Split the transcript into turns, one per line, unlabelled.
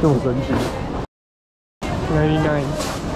这么神奇！Ninety nine。